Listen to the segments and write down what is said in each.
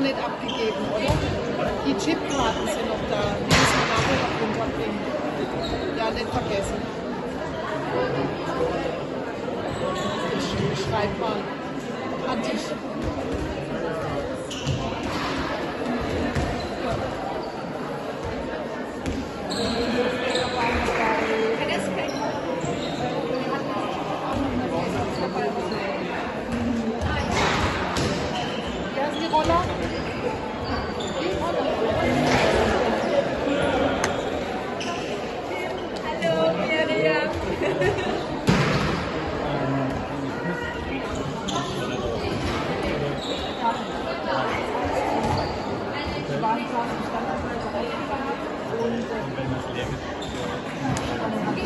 noch nicht abgegeben, oder? Die Chipkarten sind noch da. Die müssen wir nachher noch runterbringen. Ja, nicht vergessen. Schreib mal. Hatte ich.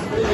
Hallo.